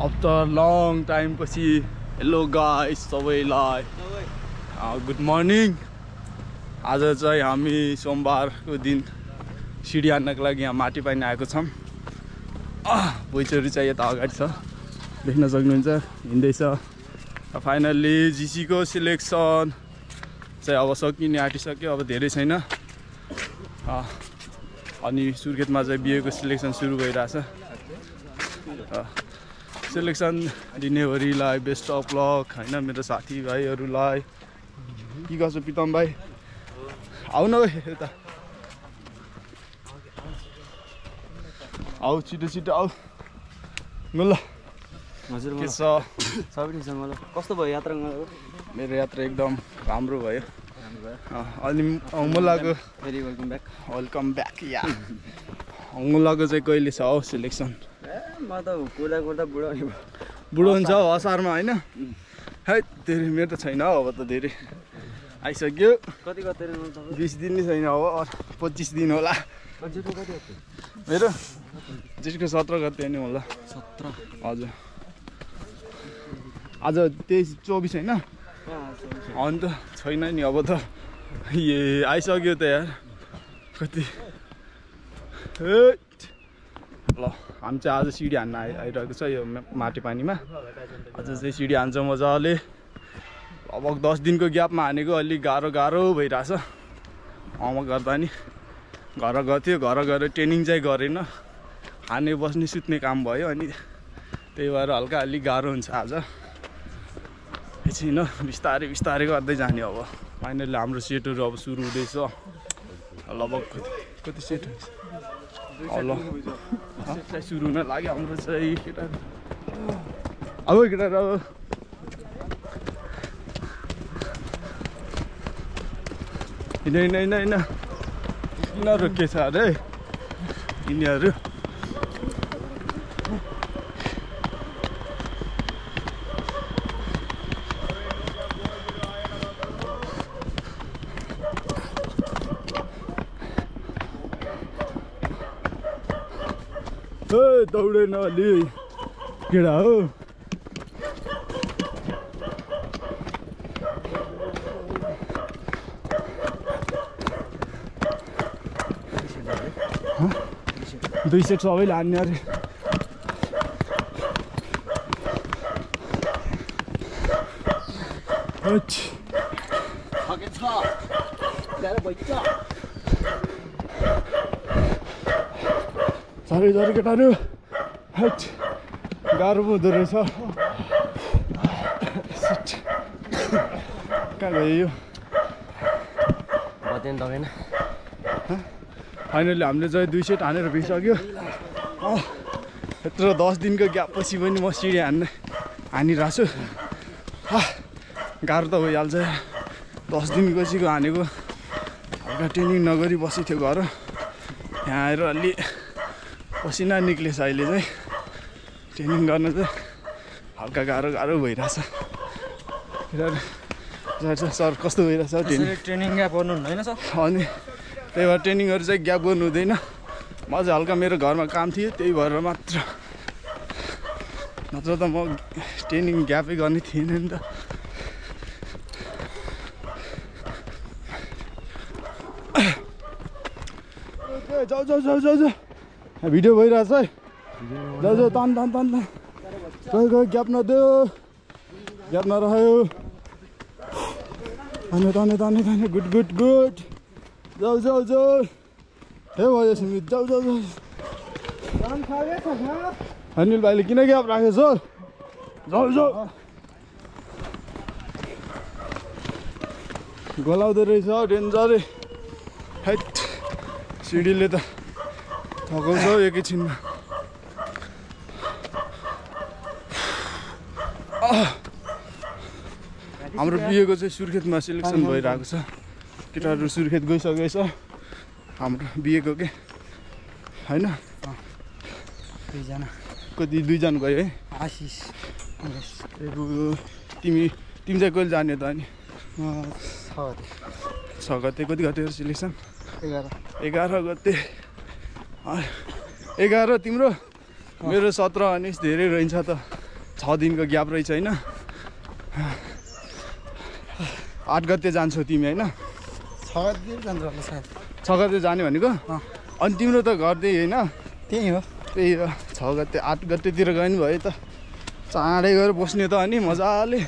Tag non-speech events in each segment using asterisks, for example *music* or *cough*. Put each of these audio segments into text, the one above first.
After long टाइमपछि hello guys सबैलाई good morning आज चाहिँ हामी सोमबारको दिन सिडी हान्नको लागि यहाँ माटी पानी आएको छौँ। भुइँचोरी चाहिँ यता अगाडि छ। देख्न सक्नुहुन्छ हिँड्दैछ। फाइनल्ली जिसीको सिलेक्सन चाहिँ अब सकिने आँटिसक्यो अब धेरै छैन। अनि सुर्खेतमा चाहिँ बिहेको सिलेक्सन सुरु भइरहेछ। सिलेक्सन दिनेभरिलाई बेस्ट अफ लक होइन मेरो साथीभाइहरूलाई। के गर्छ प्रितम भाइ आऊ न भाइ यता। आऊ छिटो छिटो आऊ। ल हजुर के छ? सबै मलाई कस्तो भयो यात्रा? मेरो यात्रा एकदम राम्रो भयो। अनि मुलाको very welcome back welcome back या मुलाको चाहिँ कहिले छ हौ सिलेक्सन? म त कुर्दा कुर्दा बुढो बुढो हुन्छ हौ असारमा होइन? है धेरै मेरो त छैन हौ अब त धेरै। आइसक्यो। कति कति बिस दिन नै छैन अब पच्चिस दिन होला। हो? मेरो? जेठको सत्र गते नि होला। सत्र। हजुर। आज तेइस चौबिस होइन? अन्त छैन नि अब त। ए आइसक्यो त यार। कति। ल हामी चाहिँ आज सिडी हान्न आइ आइरहेको छ यो माटी पानीमा आज चाहिँ सिडी हान्छ मजाले। लगभग दस दिनको ग्यापमा हानेको अलिक गाह्रो गाह्रो भइरहेछ। अमा गर्दा नि घर गएको थियो घर गएर ट्रेनिङ चाहिँ गरेन। हाने बस्ने सुत्ने काम भयो अनि त्यही भएर हल्का अलिक गाह्रो हुन्छ आज। एकछिन बिस्तारै बिस्तारै गर्दै जाने अब। फाइनली हाम्रो सेटहरू अब सुरु हुँदैछ। लगभग कति कति सेट चाहिँ सुरु हुन लाग्यो हाम्रो चाहिँ केटाहरू अब केटाहरू अब हिँड हिँड हिँड हिँड किन रोकिएछ अरे यिनीहरू ए दौडेन अलि केटा हो? दुई सेट सबैले हान्ने अरे। हैट। साह्रै झरे केटाहरू हैट गाह्रो पो हुँदो रहेछ। कहाँ गयो यो दगेन फाइनली हामीले चाहिँ दुई सेट हानेर भइसक्यो अँ, यत्रो दस दिनको ग्यापपछि पनि म सिडी हान्ने हानिरहेको छु गाह्रो त भइहाल्छ दस दिनपछिको हानेको ट्रेनिङ नगरी बसेको थियो घर यहाँ आएर अलि पसिना निक्लेछ अहिले चाहिँ। ट्रेनिङ गर्न चाहिँ हल्का गाह्रो गाह्रो भइरहेछ। सर सर, कस्तो भइरहेछ ट्रेनिङ? ट्रेनिङ ग्याप गर्नु हुँदैन सर। अनि त्यही भएर ट्रेनिङहरू चाहिँ ग्याप गर्नु हुँदैन। म चाहिँ हल्का मेरो घरमा काम थियो त्यही भएर मात्र। नत्र त म ट्रेनिङ ग्यापै गर्ने थिएन नि त। ओके, जाऊ जाऊ जाऊ जाऊ जाऊ। भिडियो भइरहेछ है। जाऊ तान तान तान तान। गयो गयो ग्याप नदेऊ ग्याप नरह्यो। ताने ताने ताने ताने गुड गुड गुड। जाऊ जाऊ जाऊ। हे भयो सुमित जाऊ जाऊ जाऊ। अनिल भाइले किन ग्याप राखेछ? जाऊ जाऊ। गलाउँदो रहेछ डेन्जरै। हैट सिडीले त हौ एकैछिनमा हाम्रो बिहेको चाहिँ सुर्खेतमा सिलेक्सन भइरहेको छ केटाहरू सुर्खेत गइसकेको छ हाम्रो बिहेको के होइन दुईजना कति दुईजना गयो है आशिष तिमी तिमी चाहिँ कहिले जाने त अनि छ गते कति गते सिलेक्सन एघार एघार गते एघार तिम्रो? मेरो सत्र उन्नाइस धेरै रहन्छ त। छ दिनको ग्याप रहेछ होइन? आठ गते जान्छौ तिमी होइन? छ गतितिर जान्छ होला सायद। छ गते जाने भनेको। अनि तिम्रो त घर त्यही होइन? त्यही हो। त्यही हो। छ गते आठ गतेतिर गयो नि भयो त चाँडै गएर बस्ने त अनि मजाले।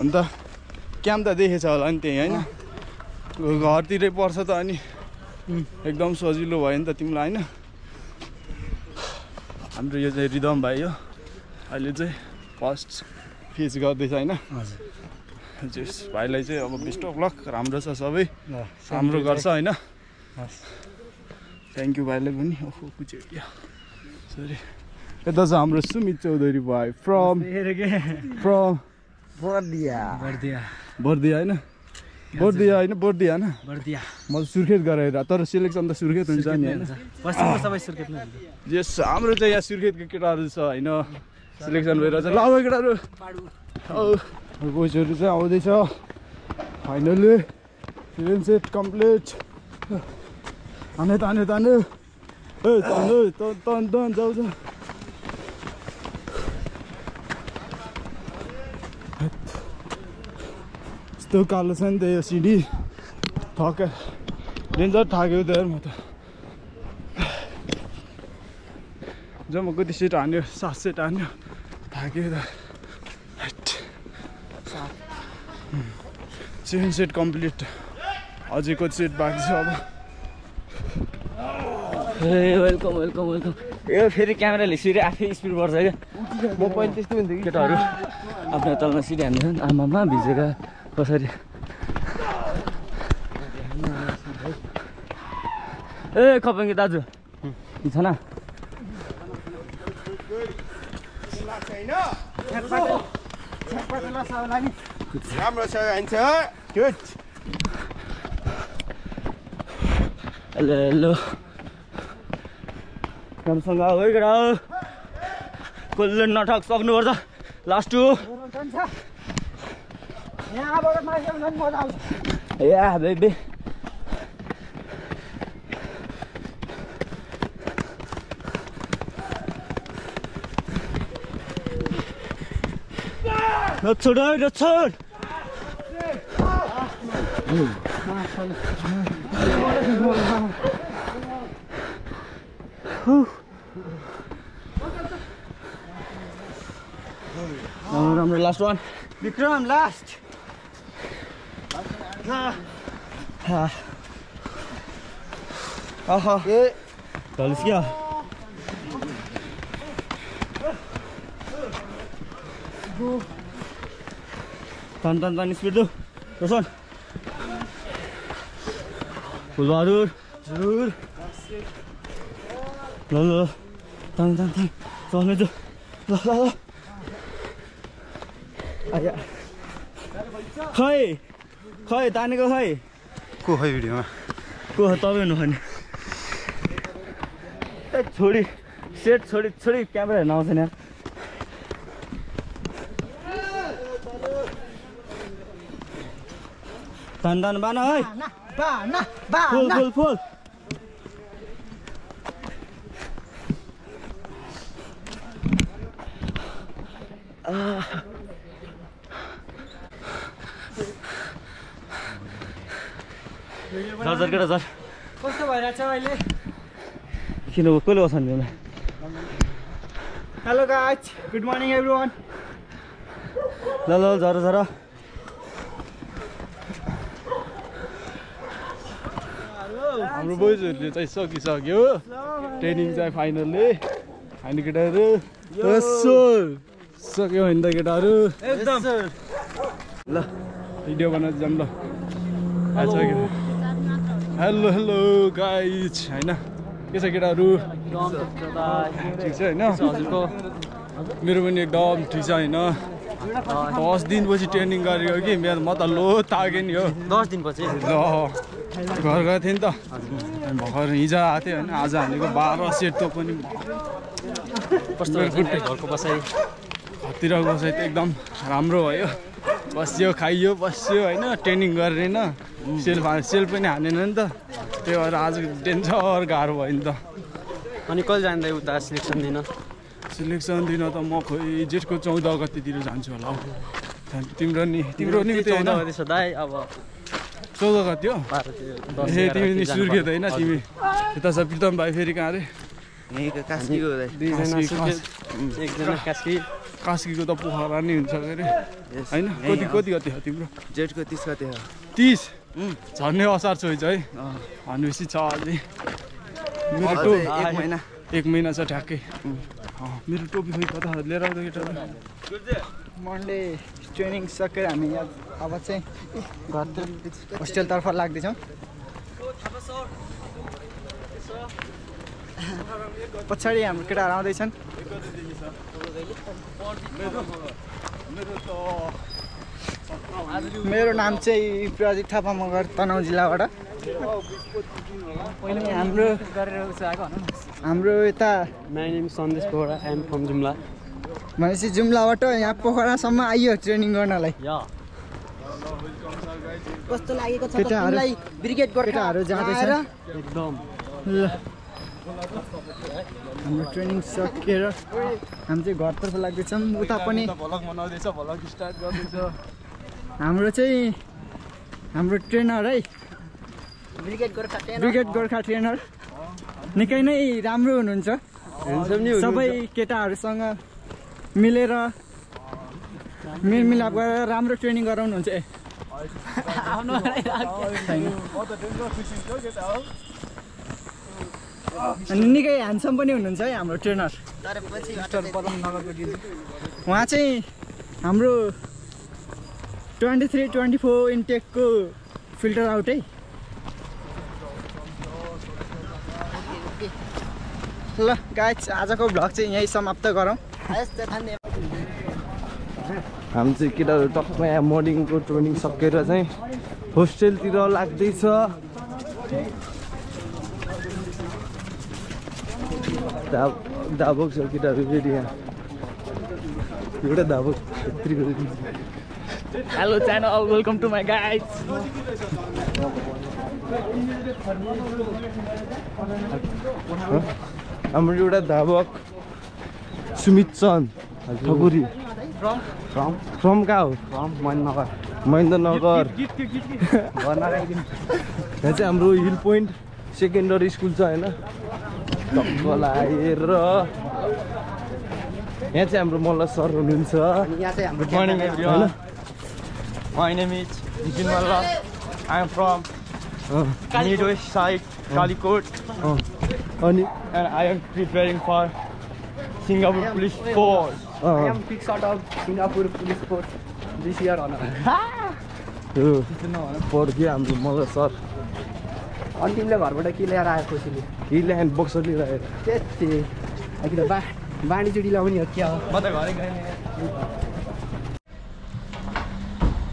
अन्त क्याम्प त देखेछ होला नि त्यही होइन? घरतिरै पर्छ त अनि। एकदम सजिलो भयो नि त तिमीलाई होइन? हाम्रो यो चाहिँ रिदम भाइ हो। अहिले चाहिँ फर्स्ट फेज गर्दैछ होइन? हजुर। जस भाइलाई चाहिँ अब बेस्ट अफ लक राम्रो छ सबै। राम्रो गर्छ होइन? हस्। थ्याङ्क यू भाइलाई पनि। ओहो कुचेटिया सरी यता छ हाम्रो सुमित चौधरी भाइ फ्रम फ्रम बर्दिया। बर्दिया। बर्दिया होइन? बर्दिया होइन बर्दिया होइन। बर्दिया। म त सुर्खेत गरेर तर सेलेक्सन त सुर्खेत हुन्छ नि होइन। यस हाम्रो चाहिँ यहाँ सुर्खेतको केटाहरू छ होइन। सिलेक्सन भइरहेछ ल अब केटाहरू। कोचहरू चाहिँ आउँदैछ। फाइनली सेभेन सेट कम्प्लिट ताने ताने ताने ए तान्नु तन तन तन जाऊ। यस्तो कालो छ नि त यो सिडी ठक्क डेन्जर ठाक्यो त यार म त जब म कति सेट हान्यो सात सेट हान्यो थाक्यो त। सेभेन सेट कम्प्लिट अझै कति सेट बाँकी छ अब a welcome welcome welcome a फेरि क्यामेराले सिधै आफै स्पिड बढ्छ क्या? म पनि त्यस्तै हुन्थ्यो कि केटाहरू। आफ्नो तलमा सिडी हान्दैछन्। आमामा भिजेका। कसरी? ए खपङ्गी दाजु। छ न? राम्रो छ गुड हेलो हेलो। राम्रोसँग है केटा कसले नठक सक्नुपर्छ। Last two. या बेबी नछोड है नछोड राम्रो राम्रो लास्ट वान विक्रम लास्ट आहा चलिस क्या तन तन तन स्पिड दो रोशन फुलबहादुर हजुर ल ल ल तन तन तन चल्ने जो ल ल ल आया खै तानेको खै? को खै भिडियोमा? को हो तपाईँ हुनु ए छोडी सेट छोडी छोडी क्यामेरा हेर्न आउँछ नि धन धन बान है? फुल फुल फुल। झर झर केटा झर कस्तो भइरहेछ अहिले? किन कसले बसाउने होला hello guys good morning everyone ल ल झर झर। हाम्रो बोइजहरूले चाहिँ सकिसक्यो। ट्रेनिङ चाहिँ फाइनल्ली होइन केटाहरू? यसो सक्यो भने त केटाहरू? एकदम ल भिडियो बनाएर जाऊँ ल। हेलो हेलो गाइज होइन? के छ केटाहरू? ठिक छ होइन? हजुरको मेरो पनि एकदम ठिक छ होइन? दस दिनपछि ट्रेनिङ गरेको कि? मेरो म त लो तागेँ नि हो दस दिनपछि? ल घर गएको थिएँ नि त। भर्खर हिजो आएको थियो होइन? आज हानेको बाह्र सेट त पनि घरको बसाइ? घरतिर बसाइ त एकदम राम्रो भयो। बस्यो खाइयो बस्यो होइन? ट्रेनिङ गरेन। सेल सेल पनि हानेन नि त। त्यही भएर आज डेन्जर गाह्रो भयो नि त। अनि कहिले जाँदै उता सिलेक्सन दिन? सिलेक्सन दिन त म खोइ जेठको चौध गतितिर जान्छु होला हौ। त्यहाँदेखि तिम्रो नि तिम्रो नि छ दाइ अब चौध गति हो? ए तिमी नि सुर्खेत होइन तिमी। यता छ प्रितम भाइ फेरि कहाँ अरे एकजना कास्की। कास्कीको त पोखरा नि हुन्छ अरे होइन? कति कति गति हो तिम्रो? जेठको तिस गते हो। तिस? झन्डै असार छोइ छ है भनेपछि छ अझै मेरो टो एक महिना। एक महिना छ ठ्याक्कै। मेरो टोपी खोइ कता लिएर आउँदा केटा मन्डे ट्रेनिङ सकेर हामी यहाँ अब चाहिँ घरतिर होस्टेलतर्फ लाग्दैछौँ। पछाडि हाम्रो केटाहरू आउँदैछन् मेरो नाम चाहिँ प्रदीप थापा मगर तनहुँ जिल्लाबाट हाम्रो हाम्रो यता Bohra. I am from Jumla. भनेपछि जुम्लाबाट यहाँ पोखरासम्म आइयो ट्रेनिङ गर्नलाई. कस्तो लागेको छ एकदम ल हाम्रो ट्रेनिङ सकेर हामी चाहिँ घरतर्फ लाग्दैछौँ। उता पनि भलक बनाउँदैछ भलक स्टार्ट गर्दैछ। हाम्रो चाहिँ हाम्रो ट्रेनर है। Brigade Gorkha ten brigade Gorkha trainer. निकै नै राम्रो हुनुहुन्छ। सबै केटाहरूसँग मिलेर मेलमिलाप गरेर राम्रो ट्रेनिङ गराउनुहुन्छ। ए। *laughs* अनि निकै ह्यान्डसम पनि हुनुहुन्छ है हाम्रो ट्रेनर। उहाँ चाहिँ हाम्रो ट्वेन्टी थ्री ट्वेन्टी फोर इन्टेकको फिल्टर आउट है। ल गाइस आजको भ्लग चाहिँ यहीँ समाप्त गरौँ। हामी चाहिँ केटाहरू टक्क यहाँ मर्निङको ट्रेनिङ सकेर चाहिँ होस्टेलतिर लाग्दैछ। छ केटाहरू फेरि यहाँ एउटा धाबक Hello channel, welcome to my guys. हाम्रो एउटा धाबक सुमित चन्द ठकुरी फ्रम फ्रम कहाँ हो फ्रम महेन्द्रनगर महेन्द्रनगर यहाँ चाहिँ हाम्रो हिल पोइन्ट सेकेन्डरी स्कुल छ होइन? बोलाएर यहाँ चाहिँ हाम्रो मल्ल सर हुनुहुन्छ। आइएम फ्रम निडेस्ट साइड कलिकोट अनि I am preparing for Singapore police force Singapore police फोर्सिआर four हाम्रो *laughs* मल सर। अनि तिमीले घरबाट के ल्याएर आयो खुसीले केही ल्यान्ड बक्सर लिएर आएर त्यति। कि त बा बाँडीचुडी लाउने हो क्या हो?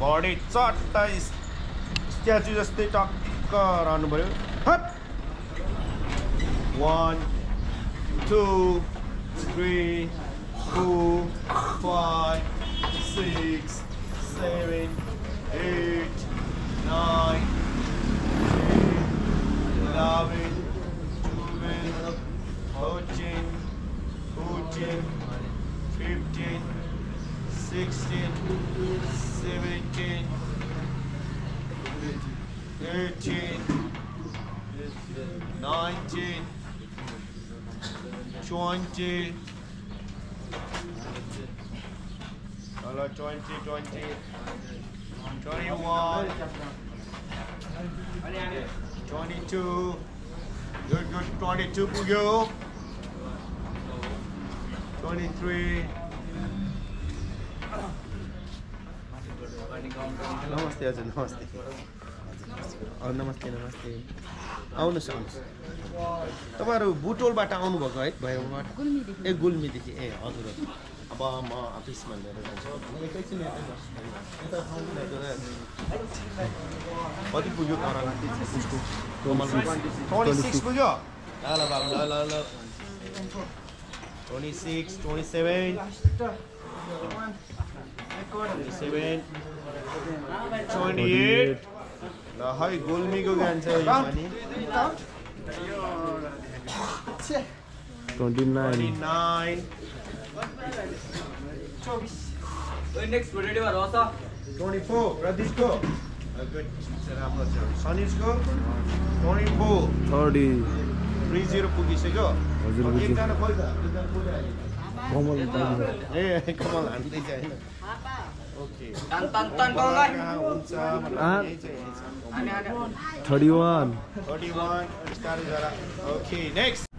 बडी चट्ट स्ट्याचु जस्तै टक्क रहनु पऱ्यो one two three four five six seven 20, hello, 20, 20, 21, 22, good, good, 22 puyo, 23, नमस्ते हजुर नमस्ते हजुर नमस्ते नमस्ते आउनुहोस् आउनुहोस् तपाईँहरू बुटोलबाट आउनुभएको है? भैरवबाट? ए गुल्मीदेखि। ए हजुर हजुर। अब म अफिसमा लिएर जान्छु। कति पुग्यो ट्वेन्टी सिक्स पुग्यो? ल ल बाबु ल ल ल। Twenty six twenty seven twenty seven twenty eight ल है गुल्मीको गान्छ 29. राम्रो छ 24 पुगिसक्यो हजुर एकजना ए कमल हान्दै ओके कहाँ हुन्छ भनेर आ? यही चाहिँ, यही छ। Thirty one thirty